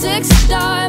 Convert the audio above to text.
six stars